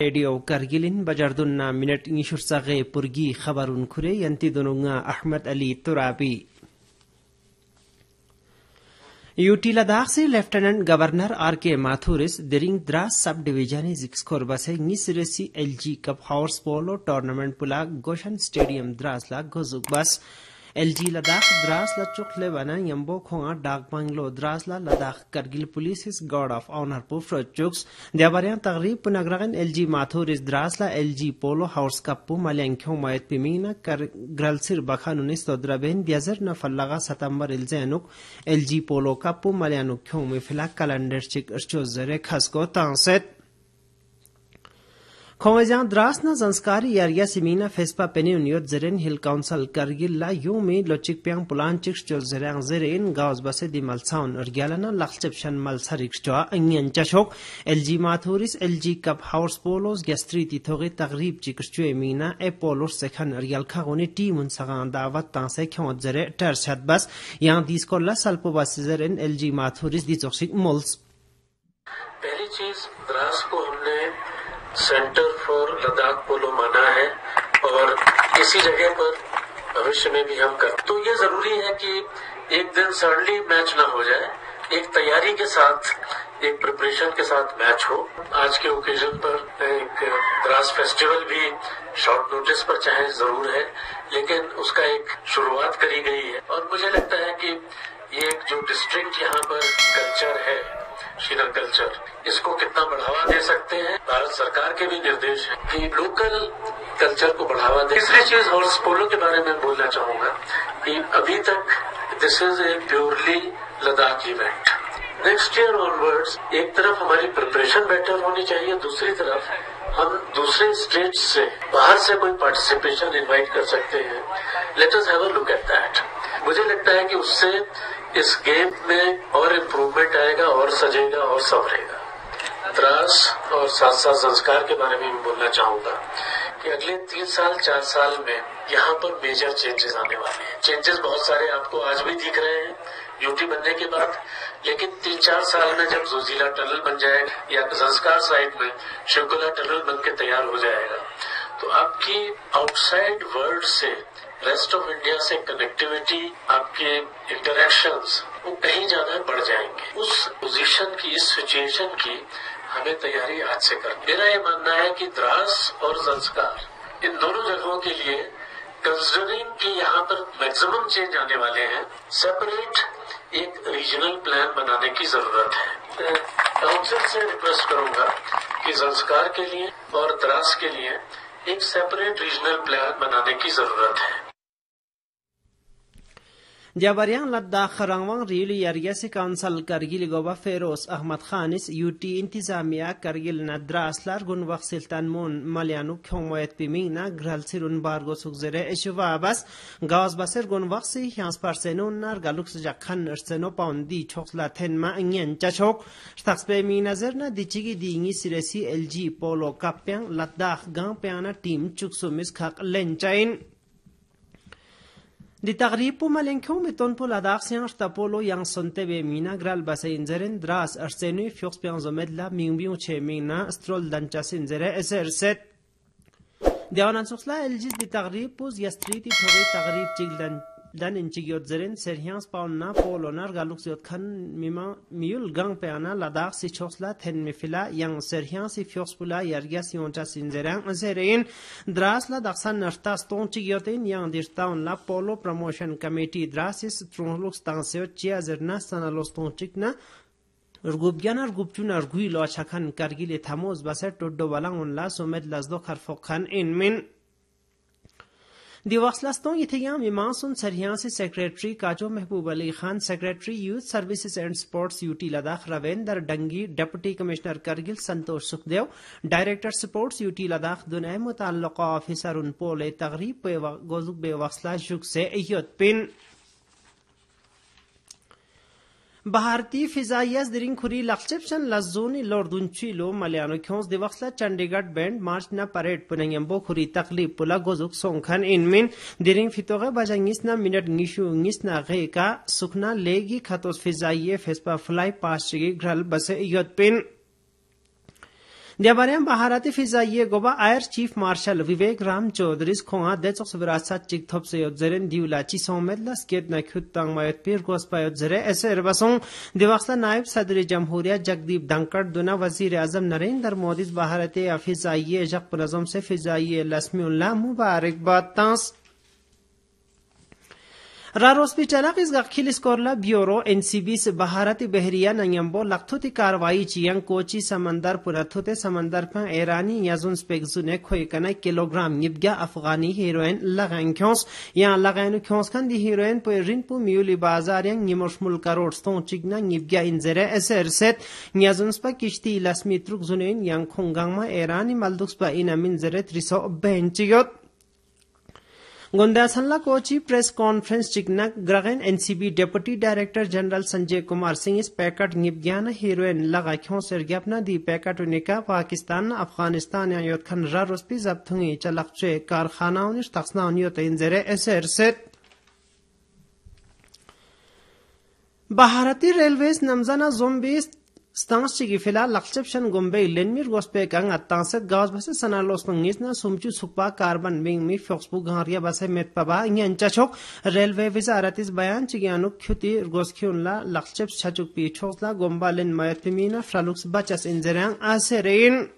Radio Kargil बजारदुन्ना minute इंसुरसागे पुरगी खबर उन खुरे यंती दुनुंगा अहमद अली तुराबी यूटी लद्दाख से लेफ्टिनेंट गवर्नर आर के माथुरिस दिरिंग द्रास सब डिवीज़न स्कोर बस है निस रेसी L G cup house polo tournament पुला गोशन स्टेडियम द्रास ला गोजुक बस एलजी लद्दाख द्रास ला चुक ले बना यम्बो खोंगा डाक बांग्लो द्रास ला लद्दाख करगिल पुलिस इस गॉड ऑफ़ ऑनर पुफ्र चुक्स देवरिया तगरीब पुनगरगन एलजी माथुर इस द्रास ला एलजी पोलो हाउस कप्पू मलयांख्यो मयत पिमीना कर ग्रलसिर बखानुनिस तोद्रबेन बियाजर न फल्लगा सतंबर इल्जेनुक एलजी पोलो कप्पू मलयानुक ख्यो में फिला कैलेंडर चिक अर्चो जरे खसको तांसेत खोंगजां द्रासना संस्कारी यारिया सिमीना फेस्पा पेने उनियोत जरेन हिल काउंसिल करगिल ला यू में लोचिक प्यांग पुलान चिक्स जो जरेंग जरेन गाउस बसे दि मलसाउन और ग्यालना लक्षपशन मलसरिक्स जो अंगियन चशोक। एलजी माथुरिस, एलजी कप हाउस पोलोस गेस्ट्री तिथोगे तकरीब चिक्स जो मीना, ए पोलोस सेखन और याल खागोने टीम उन सगान दावत तांसे क्यों जरे टर छत बस। यहाँ दिस को ला सल्पो बस जरेन एलजी माथुरिस दि जोक्सिक मोल्स। पहली चीज़, द्रास को हमने सेंटर फॉर लद्दाख पोलो माना है और इसी जगह पर भविष्य में भी हम कर तो ये ज़रूरी है कि एक दिन सडनली मैच ना हो जाए, एक तैयारी के साथ, एक प्रिपरेशन के साथ मैच हो। आज के ओकेजन पर एक द्रास फेस्टिवल भी शॉर्ट नोटिस पर चाहे ज़रूर है, लेकिन उसका एक शुरुआत करी गई है। और मुझे लगता है कि ये एक जो डिस्ट्रिक्ट यहाँ पर कल्चर है शिनर कल्चर इसको कितना बढ़ावा दे सकते हैं? भारत सरकार के भी निर्देश है कि लोकल कल्चर को बढ़ावा दे। तीसरी चीज़ हॉर्स पोलो के बारे में बोलना चाहूँगा कि अभी तक this is a purely Ladakh event next year onwards एक तरफ़ हमारी प्रिपरेशन बेटर होनी चाहिए, दूसरी तरफ़ हम दूसरे स्टेट से बाहर से कोई पार्टिसिपेशन इनवाइट कर सकते हैं। Let us have a look at that मुझे लगता है कि उससे इस गेम में और इम्प्रूवमेंट आएगा, और सजेगा, और संवरेगा। त्रास और साथ साथ संस्कार के बारे में भी बोलना चाहूँगा कि अगले तीन साल, चार साल में यहाँ पर मेजर चेंजेस आने वाले हैं। चेंजेस बहुत सारे आपको आज भी दिख रहे हैं यूटी बनने के बाद, लेकिन तीन चार साल में जब जोजिला टनल बन जाएगा, या संस्कार साइड में शिवकुला टनल बन के तैयार हो जाएगा तो आपकी आउटसाइड वर्ल्ड से रेस्ट ऑफ़ इंडिया से कनेक्टिविटी आपके इंटरेक्शंस वो कहीं ज़्यादा बढ़ जाएँगे। उस पोजीशन की, इस सिचुएशन की हमें तैयारी आज से कर मेरा ये मानना है कि द्रास और संस्कार, इन दोनों जगहों के लिए कंसिडरिंग कि यहाँ पर मैक्सिमम चेंज आने वाले हैं सेपरेट एक रीजनल प्लान बनाने की ज़रूरत है। काउंसिल से रिक्वेस्ट करूँगा कि संस्कार के लिए और द्रास के लिए एक सेपरेट रीजनल प्लान बनाने की ज़रूरत है। जबरियान Ladakh खरांगवांग real यरियसी council Kargil Gauba ferrous Ahmad खानिस UT इंतजामिया करगिल नद्रासलार गुन वक्सिल्तान मोन मलियानु खोमयत पिमिना ग्रहल सिरुन बारगो सुगजरे एशुवा बस गावस बसर गुन वक्सी ह्यांस परसेनो नार गालुक सजाखन नर्सेनो पाउंडी छोक्सला थेनमा इंगेन चचोक तक्सपे मी नजर ना दिचिगी दिंगी सिरेसी एलजी पोलो काप्यांग लद्दाख गांव प्याना टीम चुकसुमिस खाक लेंचाइन Di taqrib pu malenkyong miton pu ladak siyang tapolo yang sonte be mina gral basa inzeren dras arsenu fyox piang zomed la mingbiong che mina strol danchas inzere eser set. Dewanan soxla eljiz di taqrib pu yastriti thogi taqrib chiglan dan in chi gyot zeren serhyans paun na polonar galuk siot khan mima miul gang pe ana ladakh si chosla ten mifila yang serhyans si fyospula yarga si onta sinzerang zerein dras la daksan narta ston chi gyot in yang dirtaun la polo promotion committee dras is tronluk stan se chia zerna sana los ton chikna rgubgyan rgubchun argui lo chakhan kargile thamoz baser toddo walang on la somet lazdo kharfo khan in min. दिवसलस्तों सुन इमासुन सरहियांसी secretary काजो Mehboob Ali Khan secretary youth services and sports UT Ladakh, Ravinder Dangi deputy commissioner Kargil Santosh Sukhdev director sports UT Ladakh दुनय मुतल officer उन पोले तकरीब गोजुक बेवसला जुग से पिन। भारतीय फिजाइस दिरिंग खुरी लक्षिपशन लजोनी लोर्दुंची लो मलयानो दिवस दिवक्सला चंडीगढ़ बैंड मार्च न परेड पुनयम्बो खुरी तकलीफ़ पुला गोजुक सोंखन इनमिन दिरिंग फितोगे बजंगिस ना मिनट निशु इंगिस ना गे का सुखना लेगी खतोस फिजाइये फेस्पा फ्लाई पास ग्रल बसे योतपिन Dechok Virasat Chik Thop Se Yodzeren Diula Chi Somedla Sket Na Khutang Mayot Pir Gospa Yodzere Ese Erbasong Diwaxla Naib Sadri Jamhuriya Jagdeep Dhankar Duna Wazir Azam Narendra Modi's Baharati Fizaiye Jak Prazom Se Fizaiye Lasmiullah Mubarak Tans रारोस्पी चलाकिस गखिलिस कोरला bureau NCB से बहारती बहरिया नयम्बो लखथुति कार्रवाई चियंग कोची समंदर पुरथुते समंदर पर ईरानी याजुन स्पेगजुने खोई कना किलोग्राम निबगा अफगानी हीरोइन लगाइन ख्योस या लगाइन ख्योस खन दी हीरोइन पर रिनपु मियुली बाज़ार यंग निमोशमुल करोड़ स्तों चिगना निबगा इंजरे एसर सेट याजुन स्पा किश्ती लस्मी ट्रुक जुनेन यांग खोंगांग मा ईरानी मलदुक्स पा इना गोंदासनला कोची प्रेस कॉन्फ्रेंस चिकनक ग्रगन NCB deputy director general Sanjay Kumar Singh इस पैकेट निबज्ञान हीरोइन लगा ख्यों ज्ञापना दी पैकेट उनिका पाकिस्तान, अफ़गानिस्तान या योतखन रारुस्पी जब्थुंगी चलकचे कारखाना उनिश तखसना उनियोत एसर सेट भारतीय रेलवेज नमजाना stangshi gi fela lakchap shan gombe lenmir gospe kang atangset gawas base sana los ngis na sumchu sukpa carbon wing mi foxbu gharia base met paba nyan cha chok railway visa aratis bayan chi gi anuk khuti gos khun la lakchap chachuk pi chosla gomba len mayat fralux bachas injerang aserein.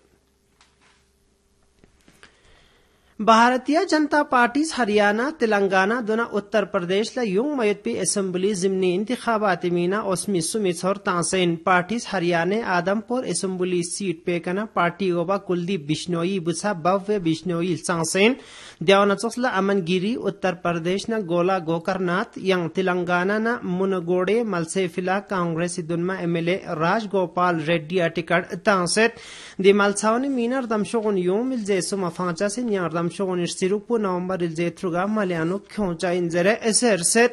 Bharatiya Janata party Haryana Telangana दोना Uttar Pradesh Jung मयतपी assembly जिमनी इंतखाबात मीना ओस्मी सुमित और तासेन party Haryana Adampur assembly seat पे कना party ओबा कुलदीप बिश्नोई बुसा भव्य बिश्नोई चांसेन देवना चोसला अमनगिरी उत्तर प्रदेश न गोला गोकरनाथ यंग तेलंगाना न मुनगोड़े मलसेफिला कांग्रेस दुनमा एमएलए राजगोपाल रेड्डी अटिकड़ तासेत दि मलसावनी मीनर दमशोगन युंग मिल जेसु मफाचा से şoňuň Sirup bu nombar ilje turgan malyanuk köňçe inzere eserset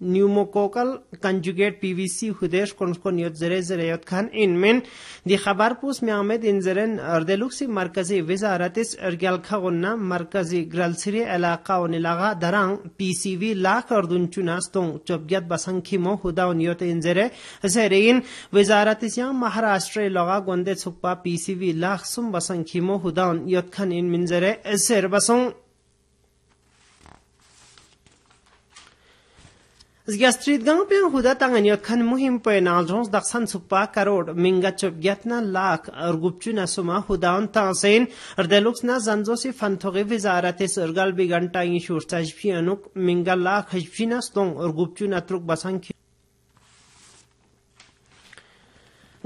pneumococcal conjugate PVC हुदेश कोनको नियत जरे जरे यत खान इन मेन दि खबर पुस में अहमद इन जरेन अर्देलुक्सी मरकजी वजारत इस अर्गल मरकजी ग्रलसिरे इलाका ओ निलागा दरां पीसीवी लाख अर्दुन चुनास्तों चबगत बसंखी मो हुदा नियत इन जरे जरे इन वजारत या महाराष्ट्र लगा गोंदे छुपा पीसीवी लाख सुम बसंखी मो हुदा नियत खान इन मिन जरे बसों Zgya street gang pen huda tanganya khan muhim pe na jons dak san supa karod minga chop gyatna lak argupchu na suma huda on ta sen. Erdelux na zanzo si fanthoge wizarat es ergal bi ganta in shurtaj phi anuk. Minga lak hajpina stong argupchu na truk basang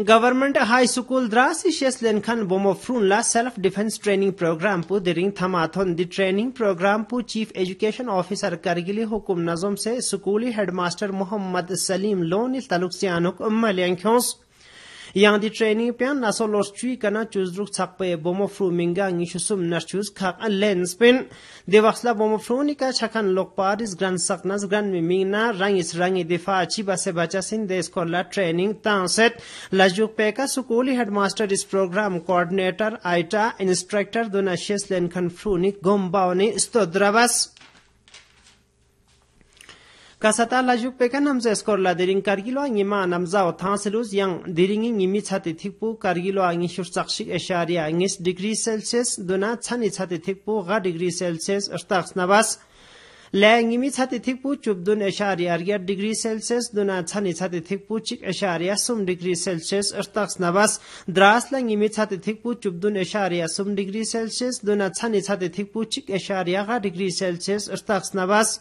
government high school Drass शेसलेन लेनखन बोमो फ्रून ला self defence training programme पु दिरिंग थमाथोन दि training programme पु chief education officer करगिली हुकुम नजम से स्कूली हेडमास्टर मोहम्मद सलीम लोन तलुक सियानुक अनुक मलियांख्योस। Yang di training pian na so los chui kana chus druk chak pe bomo fru minga ngi shusum na chus khak a lens pin de waxla bomo fru ni ka chakan lok paris grand saknas grand mi mingna rang is rang i defa chi ba se bacha sin de skola training tan set la juk pe ka sukuli headmaster is program coordinator aita instructor dona shes len kan fru ni gombaoni stodrabas kasata la juk pe kanam se skor la dering kargilo ngi ma namza o thanselus yang dering ngi mi chate thikpu kargilo angi shurchak shik e ashariya ngis degree celsius dona chani chate thikpu ga degree celsius ashtax nabas la ngi mi chate thikpu chubdun ashariya e arya degree celsius dona chani chate thikpu chik e ashariya sum degree celsius ashtax nabas dras la ngi mi chate thikpu chubdun ashariya sum degree celsius dona chani chate thikpu chik ashariya ga degree celsius ashtax nabas